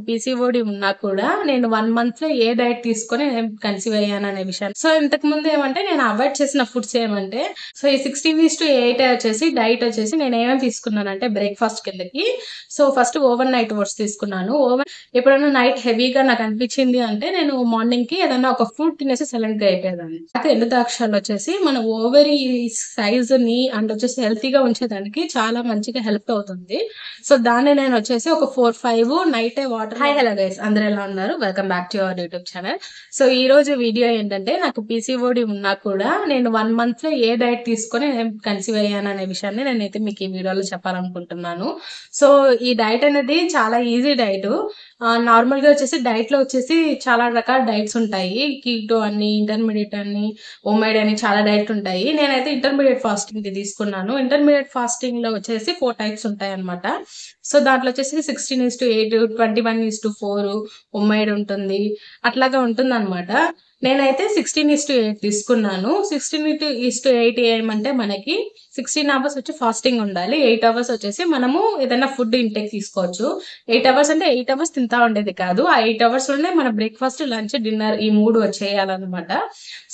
PCOD ఉన్నా కూడా నేను వన్ మంత్లో ఏ డైట్ తీసుకొని కన్సీవ్ అయ్యాను అనే విషయం సో ఇంతకు ముందు ఏమంటే నేను అవాయిడ్ చేసిన ఫుడ్స్ ఏమంటే సో ఈ సిక్స్టీ వీస్ టు ఎయిట్ వచ్చేసి డైట్ వచ్చేసి నేను ఏమేమి తీసుకున్నానంటే బ్రేక్ఫాస్ట్ కిందకి. So first overnight oats తీసుకున్నాను. ఓవర్ ఎప్పుడైనా నైట్ హెవీగా నాకు అనిపించింది అంటే నేను మార్నింగ్కి ఏదైనా ఒక ఫుడ్ తినేసి సైలెంట్గా అయిపోయేదాన్ని. అయితే ఎండు ద్రాక్షాలు వచ్చేసి మన ఓవరీ సైజ్ని అండ్ వచ్చేసి హెల్తీగా ఉంచేదానికి చాలా మంచిగా హెల్ప్ అవుతుంది. సో దాన్ని నేను వచ్చేసి ఒక four five night water hi hello guys అందరూ ఎలా ఉన్నారు? Welcome back to our YouTube channel so ఈ రోజు వీడియో ఏంటంటే నాకు పీసీఓడి ఉన్నా కూడా నేను వన్ మంత్లో ఏ డైట్ తీసుకొని నేను కన్సీవ్ అయ్యాను అనే విషయాన్ని నేనైతే మీకు ఈ వీడియోలో చెప్పాలనుకుంటున్నాను. సో ఈ డైట్ అనేది చాలా ఈజీ డైట్ నార్మల్గా వచ్చేసి డైట్లో వచ్చేసి చాలా రకాల డైట్స్ ఉంటాయి. కీటో అని ఇంటర్మీడియట్ అని ఓమైడ్ అని చాలా డైట్ ఉంటాయి. నేనైతే ఇంటర్మీడియట్ ఫాస్టింగ్ తీసుకున్నాను. ఇంటర్మీడియట్ ఫాస్టింగ్లో వచ్చేసి ఫోర్ టైప్స్ ఉంటాయి అనమాట సో దాంట్లో వచ్చేసి sixteen is to eight twenty one is to four ఉమ్మైడ్ ఉంటుంది. అట్లాగా ఉంటుంది అనమాట నేనైతే సిక్స్టీన్ ఈస్ టు ఎయిట్ తీసుకున్నాను. సిక్స్టీన్ ఈస్ టు ఎయిట్ ఏమంటే మనకి సిక్స్టీన్ అవర్స్ వచ్చి ఫాస్టింగ్ ఉండాలి. ఎయిట్ అవర్స్ వచ్చేసి మనము ఏదైనా ఫుడ్ ఇంటేక్ తీసుకోవచ్చు. ఎయిట్ అవర్స్ అంటే ఎయిట్ అవర్స్ తింటా ఉండేది కాదు. ఆ ఎయిట్ అవర్స్లోనే మన బ్రేక్ఫాస్ట్ లంచ్ డిన్నర్ ఈ మూడు వచ్చేయాలన్నమాట.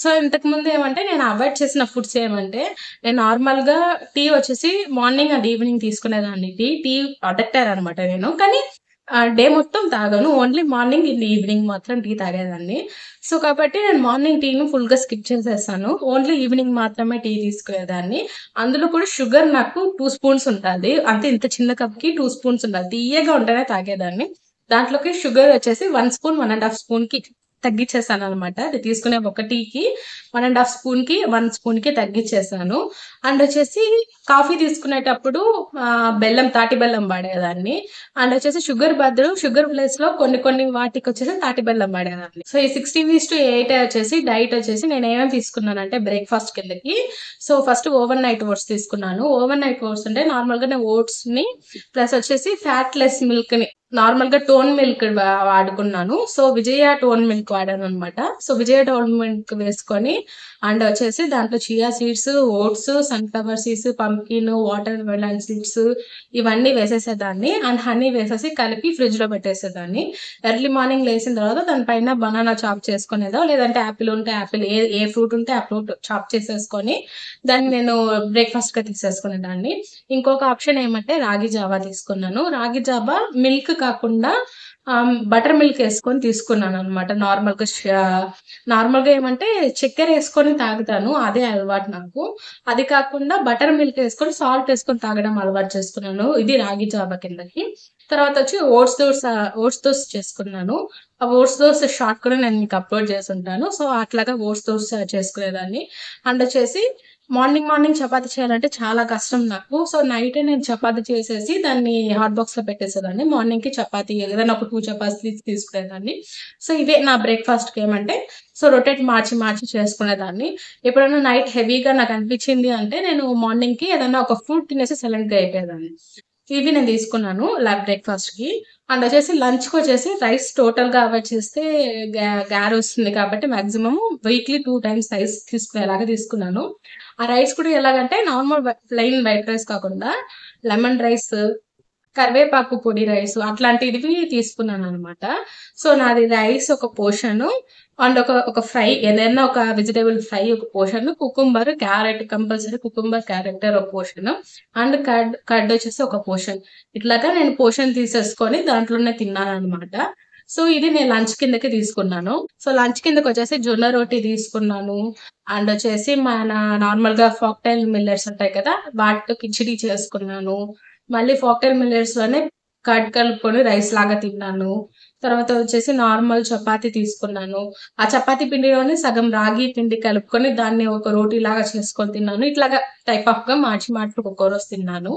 సో ఇంతకు ముందు ఏమంటే నేను అవాయిడ్ చేసిన ఫుడ్స్ ఏమంటే నేను నార్మల్గా టీ వచ్చేసి మార్నింగ్ అండ్ ఈవినింగ్ తీసుకునేదాన్ని. టీ టీ అడక్టర్ అనమాట నేను. కానీ డే మొత్తం తాగను. ఓన్లీ మార్నింగ్ ఇన్ ఈవినింగ్ మాత్రం టీ తాగేదాన్ని. సో కాబట్టి నేను మార్నింగ్ టీని ఫుల్గా స్కిప్ చేసేసాను. ఓన్లీ ఈవినింగ్ మాత్రమే టీ తీసుకునేదాన్ని. అందులో కూడా షుగర్ నాకు టూ స్పూన్స్ ఉంటుంది అంతే ఇంత చిన్న కప్కి టూ స్పూన్స్ ఉండాలి. తీయగా ఉంటేనే తాగేదాన్ని. దాంట్లోకి షుగర్ వచ్చేసి one spoon one and half స్పూన్కి తగ్గించేసాను అనమాట అది తీసుకునే ఒక టీకి వన్ అండ్ హాఫ్ స్పూన్కి వన్ స్పూన్కి తగ్గించేసాను. అండ్ వచ్చేసి కాఫీ తీసుకునేటప్పుడు బెల్లం తాటి బెల్లం వాడేదాన్ని. అండ్ వచ్చేసి షుగర్ బదులు షుగర్ ప్లేస్లో కొన్ని కొన్ని వాటికి వచ్చేసి తాటి బెల్లం వాడేదాన్ని. సో ఈ సిక్స్టీ వీస్ టు ఎయిట్ వచ్చేసి డైట్ వచ్చేసి నేను ఏమేమి తీసుకున్నానంటే బ్రేక్ఫాస్ట్ కిందకి. So first overnight oats తీసుకున్నాను. ఓవర్ నైట్ ఓట్స్ అంటే నార్మల్గా ఓట్స్ని ప్లస్ వచ్చేసి ఫ్యాట్ లెస్ మిల్క్ని నార్మల్గా టోన్ మిల్క్ వాడుకున్నాను. సో విజయ టోన్ మిల్క్ వాడాను అనమాట సో విజయ టోన్ మిల్క్ వేసుకొని అండ్ వచ్చేసి దాంట్లో chia seeds oats sunflower seeds pumpkin watermelon seeds ఇవన్నీ వేసేసేదాన్ని. అండ్ హనీ వేసేసి కలిపి ఫ్రిడ్జ్లో పెట్టేసేదాన్ని. ఎర్లీ మార్నింగ్ లేచిన తర్వాత దానిపైన బనానా చాప్ చేసుకునేదో లేదంటే యాపిల్ ఉంటే యాపిల్ ఏ ఏ ఫ్రూట్ ఉంటే ఆ ఫ్రూట్ చాప్ చేసేసుకొని దాన్ని నేను బ్రేక్ఫాస్ట్గా తీసేసుకునేదాన్ని. ఇంకొక ఆప్షన్ ఏమంటే రాగి జావా తీసుకున్నాను. రాగి జావా మిల్క్ కాకుండా బటర్ మిల్క్ వేసుకొని తీసుకున్నాను అనమాట నార్మల్గా నార్మల్గా నార్మల్గా ఏమంటే చక్కెర వేసుకొని తాగుతాను అదే అలవాటు నాకు. అది కాకుండా బటర్ మిల్క్ వేసుకొని సాల్ట్ వేసుకొని తాగడం అలవాటు చేసుకున్నాను. ఇది రాగి జాబా కిందకి. తర్వాత వచ్చి ఓట్స్ దోశ ఓట్స్ దోశ చేసుకున్నాను. ఆ ఓట్స్ దోశ షార్ట్ కూడా నేను మీకు అప్లోడ్ చేసి ఉంటాను. సో అట్లాగా ఓట్స్ దోశ చేసుకునేదాన్ని. అండ్ వచ్చేసి మార్నింగ్ మార్నింగ్ చపాతీ చేయాలంటే చాలా కష్టం నాకు. సో నైట్ నేను చపాతి చేసేసి దాన్ని హాట్ బాక్స్లో పెట్టేసేదాన్ని. మార్నింగ్కి చపాతీ ఏదైనా ఒక టూ చపాతీ తీసుకునేదాన్ని. సో ఇవే నా బ్రేక్ఫాస్ట్కి ఏమంటే సో రొటేట్ మార్చి మార్చి చేసుకునేదాన్ని. ఎప్పుడైనా నైట్ హెవీగా నాకు అనిపించింది అంటే నేను మార్నింగ్కి ఏదైనా ఒక ఫుడ్ తినేసి సెలెక్ట్ అయిపోయేదాన్ని. ఇవి నేను తీసుకున్నాను ల్యాబ్ బ్రేక్ఫాస్ట్కి అండ్ వచ్చేసి లంచ్కి వచ్చేసి రైస్ టోటల్గా అవాయిడ్ చేస్తే గ్యార్ వస్తుంది కాబట్టి maximum weekly two times rice తీసుకునేలాగా తీసుకున్నాను. ఆ రైస్ కూడా ఎలాగంటే నార్మల్ ప్లెయిన్ వైట్ రైస్ కాకుండా లెమన్ రైస్ కరివేపాకు పొడి రైస్ అట్లాంటివి తీసుకున్నాను అనమాట సో నాది రైస్ ఒక పోర్షన్ అండ్ ఒక ఒక ఫ్రై ఏదైనా ఒక వెజిటేబుల్ ఫ్రై ఒక portion cucumber carrot compulsory cucumber carrot ఒక పోర్షన్ అండ్ కడ్ కడ్ వచ్చేసి ఒక పోర్షన్. ఇట్లాగా నేను పోర్షన్ తీసేసుకొని దాంట్లోనే తిన్నాను అనమాట సో ఇది నేను లంచ్ కిందకి తీసుకున్నాను. సో లంచ్ కిందకి వచ్చేసి జొన్న రోటీ తీసుకున్నాను. అండ్ వచ్చేసి మన నార్మల్గా ఫాక్టైల్ మిల్లెట్స్ ఉంటాయి కదా వాటితో కిచిడి చేసుకున్నాను. మళ్ళీ ఫాక్టైల్ మిల్లెట్స్లోనే కట్ కలుపుకొని రైస్ లాగా తిన్నాను. తర్వాత వచ్చేసి నార్మల్ చపాతీ తీసుకున్నాను. ఆ చపాతీ పిండిలోనే సగం రాగి పిండి కలుపుకొని దాన్ని ఒక రోటీ లాగా చేసుకొని తిన్నాను. ఇట్లాగా టైప్ ఆఫ్గా మార్చి మార్చి ఒక రోజు తిన్నాను.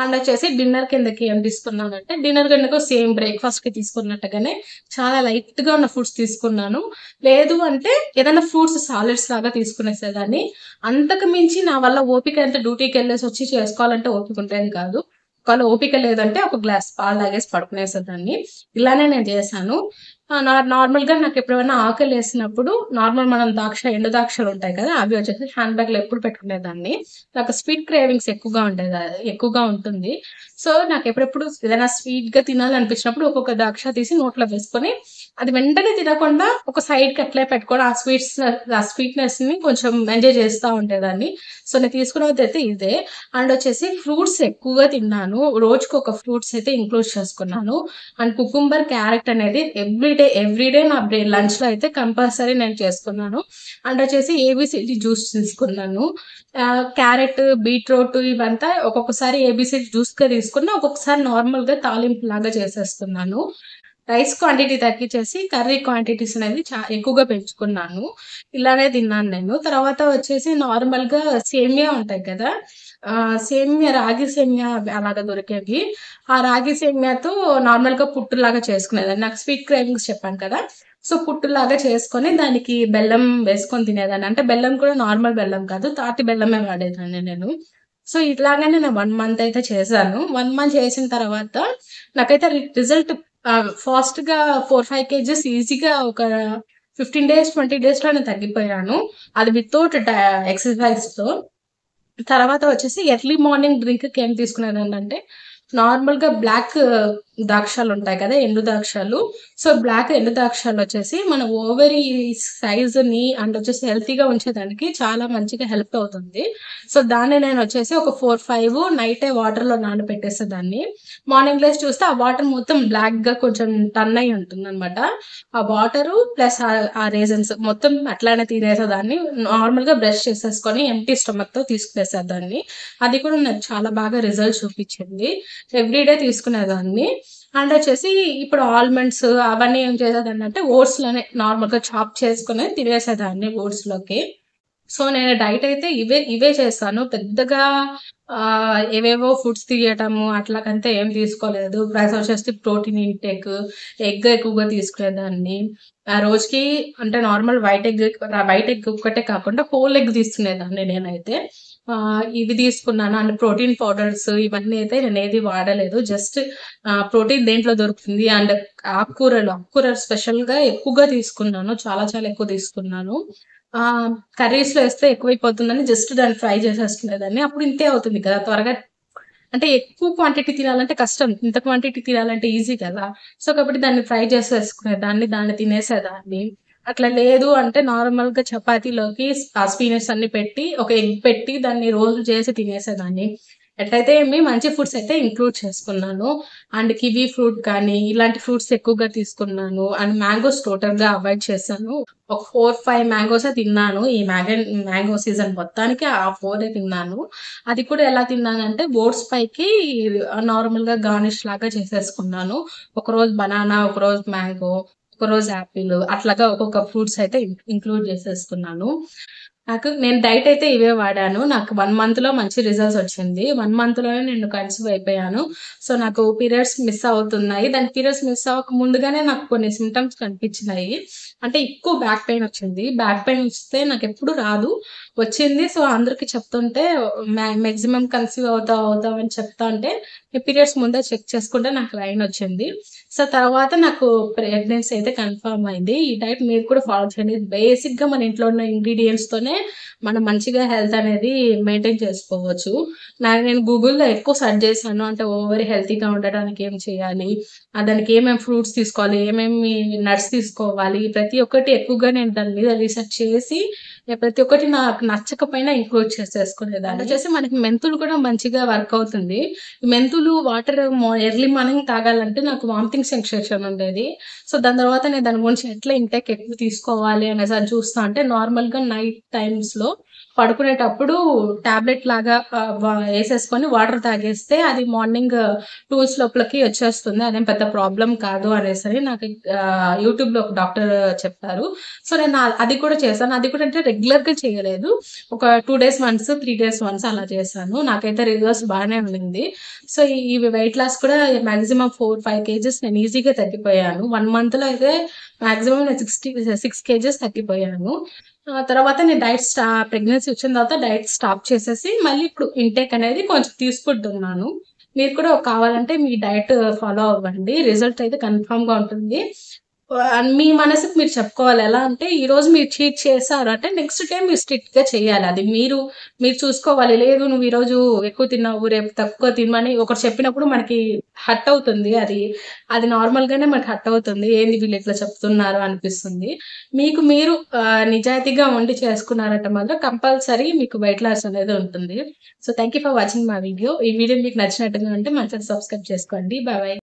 అండ్ వచ్చేసి డిన్నర్ కిందకి ఏం తీసుకున్నాను అంటే డిన్నర్ కిందకు సేమ్ బ్రేక్ఫాస్ట్కి తీసుకున్నట్టుగానే చాలా లైట్గా ఉన్న ఫుడ్స్ తీసుకున్నాను. లేదు అంటే ఏదైనా ఫ్రూట్స్ సాలిడ్స్ లాగా తీసుకునేసేదాన్ని. అంతకు మించి నా వల్ల ఓపిక ఎంత డ్యూటీకి వెళ్ళేసి వచ్చి చేసుకోవాలంటే ఓపిక ఉండేది కాదు. ఒకవేళ ఓపిక లేదంటే ఒక గ్లాస్ పాలు తాగేసి పడుకునేసేదాన్ని. ఇలానే నేను చేశాను. నా నార్మల్‌గా నాకు ఎప్పుడైనా ఆకలేసినప్పుడు నార్మల్ మనం ద్రాక్ష ఎండు ద్రాక్షలుంటాయి కదా! అవి వచ్చేసి హ్యాండ్ బ్యాగ్‌లో ఎప్పుడు పెట్టుకునేదాన్ని. నాకు స్వీట్ క్రేవింగ్స్ ఎక్కువగా ఉండేది ఎక్కువగా ఉంటుంది. సో, నాకు ఎప్పుడెప్పుడు ఏదైనా స్వీట్‌గా తినాలనిపించినప్పుడు ఒక్కొక్క ద్రాక్ష తీసి నోట్లో వేసుకొని, అది వెంటనే తినకుండా ఒక సైడ్‌కి అట్లే పెట్టుకొని ఆ స్వీట్స్ ఆ స్వీట్‌నెస్‌ని కొంచెం ఎంజాయ్ చేస్తూ ఉండేదాన్ని. సో, నేను తీసుకున్నదైతే ఇదే. అండ్ వచ్చేసి ఫ్రూట్స్ ఎక్కువగా తిన్నాను. రోజుకు ఒక ఫ్రూట్స్ అయితే ఇంక్లూడ్ చేసుకున్నాను. అండ్ కుకుంబర్, క్యారెట్ అనేది ఎవ్రీ డే, ఎవ్రీ డే నా బ్రే లంచ్‌లో అయితే కంపల్సరీ నేను చేసుకున్నాను. అండ్ వచ్చేసి A B C D juice తీసుకున్నాను. క్యారెట్, బీట్రూట్ ఇవంతా ఒక్కొక్కసారి ఏబిసిడి జ్యూస్గా తీసుకున్నా, ఒక్కొక్కసారి నార్మల్‌గా తాలింపులాగా చేసేస్తున్నాను. రైస్ క్వాంటిటీ తగ్గించేసి కర్రీ క్వాంటిటీస్ అనేది చా ఎక్కువగా పెంచుకున్నాను. ఇలానే తిన్నాను నేను. తర్వాత వచ్చేసి నార్మల్‌గా సేమియా ఉంటాయి కదా! సేమియా రాగి సేమియా అలాగా దొరికేవి. ఆ రాగి సేమియాతో నార్మల్‌గా పుట్టులాగా చేసుకునేదాన్ని. నాకు స్వీట్ క్రేవింగ్స్ చెప్పాను కదా! సో, పుట్టులాగా చేసుకొని దానికి బెల్లం వేసుకొని తినేదాన్ని. అంటే బెల్లం కూడా నార్మల్ బెల్లం కాదు. తాటి బెల్లమే వాడేదాన్ని నేను. సో, ఇట్లాగానే నేను వన్ మంత్ అయితే చేశాను. వన్ మంత్ చేసిన తర్వాత నాకైతే రిజల్ట్ ఫాస్ట్‌గా ఫోర్ ఫైవ్ కేజెస్ ఈజీగా ఒక 15 డేస్, ట్వంటీ డేస్లో నేను తగ్గిపోయాను. అది వితౌట్ ఎక్సర్సైజ్ ఎక్సర్‌సైజ్‌తో. తర్వాత వచ్చేసి ఎర్లీ మార్నింగ్ డ్రింక్‌కి ఏం తీసుకున్నాను అంటే నార్మల్‌గా బ్లాక్ ద్రాక్షాలుంటాయి కదా! ఎండు ద్రాక్షాలు. సో, బ్లాక్ ఎండు ద్రాక్షాలొచ్చేసి మన ఓవరీ సైజ్‌ని అండ్ వచ్చేసి హెల్తీగా ఉంచేదానికి చాలా మంచిగా హెల్ప్ అవుతుంది. సో, దాన్ని నేనొచ్చేసి ఒక 4, 5 నైటే వాటర్‌లో నానబెట్టేసేదాన్ని. మార్నింగ్ లేసి చూస్తే ఆ వాటర్ మొత్తం బ్లాక్‌గా కొంచెం టన్ అయి ఉంటుంది ఉంటుందనమాట. ఆ వాటరు ప్లస్ ఆ రేజన్స్ మొత్తం అట్లానే తినేసేదాన్ని. నార్మల్‌గా బ్రష్ చేసేసుకొని ఎంటీ స్టమక్‌తో తీసుకునేసేదాన్ని. అది కూడా నాకు చాలా బాగా రిజల్ట్ చూపించింది ఎవ్రీ డే తీసుకునేదాన్ని. అండ్ వచ్చేసి ఇప్పుడు ఆల్మండ్స్ అవన్నీ ఏం చేసేదాన్ని అంటే ఓట్స్‌లోనే నార్మల్‌గా చాప్ చేసుకుని తినేసేదాన్ని ఓట్స్‌లోకి. సో, నేను డైట్ అయితే ఇవే ఇవే చేస్తాను పెద్దగా ఏవేవో ఫుడ్స్ తీయటము అట్లాగంతా ఏం తీసుకోలేదు. ప్రైస్ వచ్చేసి ప్రోటీన్ ఇంటేక్, ఎగ్ ఎక్కువగా తీసుకునేదాన్ని. ఆ రోజుకి అంటే normal white egg white egg ఒక్కటే కాకుండా హోల్ ఎగ్ తీసుకునేదాన్ని నేనైతే. ఇవి తీసుకున్నాను. అండ్ ప్రోటీన్ పౌడర్స్ ఇవన్నీ అయితే నేను ఏది వాడలేదు. జస్ట్ ప్రోటీన్ దేంట్లో దొరుకుతుంది అండ్ ఆకుకూరలు, ఆకుకూరలు స్పెషల్‌గా ఎక్కువగా తీసుకున్నాను. చాలా చాలా ఎక్కువ తీసుకున్నాను. కర్రీస్‌లో వేస్తే ఎక్కువైపోతుందని జస్ట్ దాన్ని ఫ్రై చేసేసుకునేదాన్ని. అప్పుడు ఇంతే అవుతుంది కదా! త్వరగా అంటే ఎక్కువ క్వాంటిటీ తినాలంటే కష్టం. ఇంత క్వాంటిటీ తినాలంటే ఈజీ కదా! సో, కాబట్టి దాన్ని ఫ్రై చేసేసుకునేదాన్ని. దాన్ని తినేసేదాన్ని. అట్లా లేదు అంటే నార్మల్‌గా చపాతీలోకి ఆ స్పీనెస్ అన్ని పెట్టి, ఒక ఎగ్ పెట్టి దాన్ని రోల్ చేసి తినేసేదాన్ని. ఎట్లయితే ఏమి మంచి ఫుడ్స్ అయితే ఇంక్లూడ్ చేసుకున్నాను. అండ్ కివీ ఫ్రూట్ కానీ ఇలాంటి ఫ్రూట్స్ ఎక్కువగా తీసుకున్నాను. అండ్ మ్యాంగోస్ టోటల్‌గా అవాయిడ్ చేశాను. ఒక ఫోర్ ఫైవ్ మ్యాంగోస్ తిన్నాను. ఈ మ్యాంగో మ్యాంగో సీజన్ మొత్తానికి ఆ ఫోరే తిన్నాను. అది కూడా ఎలా తిన్నానంటే బోట్స్ పైకి నార్మల్‌గా గార్నిష్ లాగా చేసేసుకున్నాను. ఒకరోజు బనానా, ఒకరోజు మ్యాంగో, ఒకరోజు యాపిల్ అట్లాగా ఒక్కొక్క ఫ్రూట్స్ అయితే ఇంక్లూడ్ చేసేసుకున్నాను. నాకు నేను డైట్ అయితే ఇవే వాడాను. నాకు వన్ మంత్‌లో మంచి రిజల్ట్స్ వచ్చింది. వన్ మంత్‌లోనే నేను కన్సీవ్ అయిపోయాను. సో, నాకు పీరియడ్స్ మిస్ అవుతున్నాయి. దాని పీరియడ్స్ మిస్ అవ్వక ముందుగానే నాకు కొన్ని సిమ్టమ్స్ కనిపించినాయి. అంటే ఎక్కువ బ్యాక్ పెయిన్ వచ్చింది. బ్యాక్ పెయిన్ వస్తే నాకు ఎప్పుడు రాదు. వచ్చింది. సో, అందరికి చెప్తుంటే మ్యాక్సిమం కన్సీవ్ అవుతావు, అవుతావు అని చెప్తా ఉంటే పీరియడ్స్ ముందే చెక్ చేసుకుంటే నాకు లైన్ వచ్చింది. సో, తర్వాత నాకు ప్రెగ్నెన్సీ అయితే కన్ఫర్మ్ అయింది. ఈ డైట్ మీరు కూడా ఫాలో చేయండి. బేసిక్‌గా మన ఇంట్లో ఉన్న ఇంగ్రీడియంట్స్తోనే మనం మంచిగా హెల్త్ అనేది మెయింటైన్ చేసుకోవచ్చు. నా నేను గూగుల్‌లో ఎక్కువ సెర్చ్ చేశాను. అంటే ఓవర్ హెల్తీగా ఉండడానికి ఏం చేయాలి? దానికి ఏమేమి ఫ్రూట్స్ తీసుకోవాలి? ఏమేమి నట్స్ తీసుకోవాలి? ప్రతి ఒక్కటి ఎక్కువగా నేను దాని మీద రీసెర్చ్ చేసి ప్రతి ఒక్కటి నాకు నచ్చకపోయినా ఇంక్లూడ్ చేసేసుకునేదాన్ని. వచ్చేసి మనకి మెంతులు కూడా మంచిగా వర్క్ అవుతుంది. మెంతులు వాటర్ ఎర్లీ మార్నింగ్ తాగాలంటే నాకు వామిటింగ్ సెన్సేషన్ ఉండేది. సో, దాని తర్వాత నేను దాని గురించి ఎట్లా ఇంటెక్ ఎక్కువ తీసుకోవాలి అనేసి అది చూస్తా అంటే నార్మల్‌గా నైట్ టైమ్స్‌లో పడుకునేటప్పుడు టాబ్లెట్ లాగా వేసేసుకొని వాటర్ తాగేస్తే అది మార్నింగ్ టూల్స్ లోపలికి వచ్చేస్తుంది. అదేం పెద్ద ప్రాబ్లం కాదు అనేసని నాకు యూట్యూబ్‌లో ఒక డాక్టర్ చెప్పారు. సో, నేను అది కూడా చేశాను. అది కూడా అంటే రెగ్యులర్‌గా చేయలేదు. ఒక two days once, three days once అలా చేశాను. నాకైతే రిజల్ట్స్ బాగానే ఉండింది. సో, ఈ వెయిట్ లాస్ కూడా మాక్సిమం 4, 5 కేజీస్ నేను ఈజీగా తగ్గిపోయాను. వన్ మంత్‌లో అయితే మాక్సిమం నేను సిక్స్టీ సిక్స్ కేజెస్ తగ్గిపోయాను. తర్వాత నేను డైట్ స్టా ప్రెగ్నెన్సీ వచ్చిన తర్వాత డైట్ స్టాప్ చేసేసి మళ్ళీ ఇప్పుడు ఇంటేక్ అనేది కొంచెం తీసుకుంటున్నాను. మీరు కూడా కావాలంటే మీ డైట్ ఫాలో అవ్వండి రిజల్ట్ అయితే కన్ఫామ్గా ఉంటుంది మీ మనసుకు మీరు చెప్పుకోవాలి. ఎలా అంటే ఈరోజు మీరు చీట్ చేశారు అంటే నెక్స్ట్ టైం మీరు స్ట్రిక్ట్గా చేయాలి. అది మీరు మీరు చూసుకోవాలి. లేదు నువ్వు ఈ రోజు ఎక్కువ తిన్నావు రేపు తక్కువ తినమని ఒకరు చెప్పినప్పుడు మనకి హట్ అవుతుంది అది. అది నార్మల్ గానే మనకి హట్ అవుతుంది. ఏంది వీళ్ళు ఇట్లా చెప్తున్నారు అనిపిస్తుంది. మీకు మీరు నిజాయితీగా ఉండి చేసుకున్నారంటే మాత్రం కంపల్సరీ మీకు వెయిట్ లాస్ అనేది ఉంటుంది. So thank you for watching మా వీడియో ఈ వీడియో మీకు నచ్చినట్టుగా ఉంటే మంచిగా సబ్స్క్రైబ్ చేసుకోండి. బాయ్